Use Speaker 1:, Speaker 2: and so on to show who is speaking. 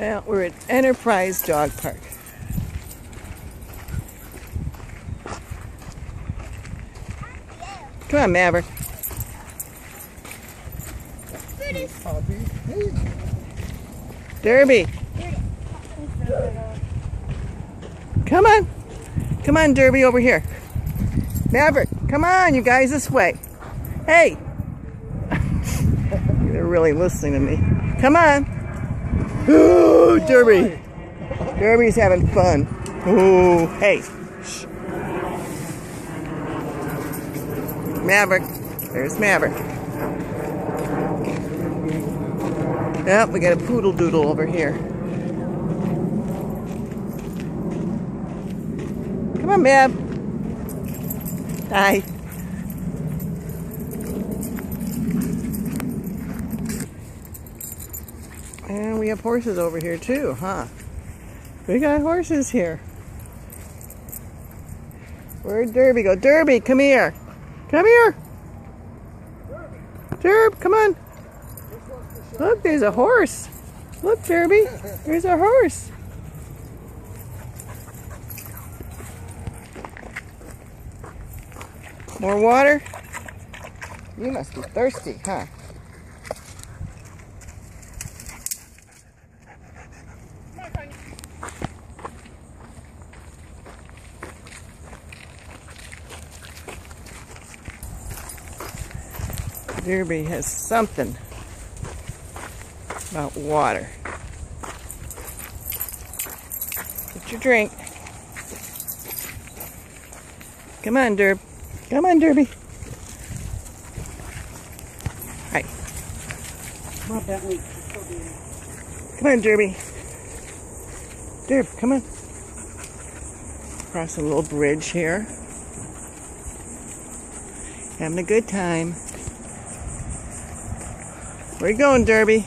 Speaker 1: Well, we're at Enterprise Dog Park. Come on, Maverick. Derby. Come on. Come on, Derby, over here. Maverick, come on, you guys, this way. Hey. They're really listening to me. Come on. Ooh, Derby. Derby's having fun. Ooh, hey. Shh. Maverick. There's Maverick. Yep, we got a poodle doodle over here. Come on, Mav. Hi. And we have horses over here too, huh? We got horses here. Where'd Derby go? Derby, come here. Come here. Derb, come on. Look, there's a horse. Look, Derby. There's a horse. More water? You must be thirsty, huh? Derby has something about water. Get your drink. Come on, Derb. Come on, Derby. Hi. Come on, Derby. Derb, come on. Cross a little bridge here. Having a good time. Where you going, Derby?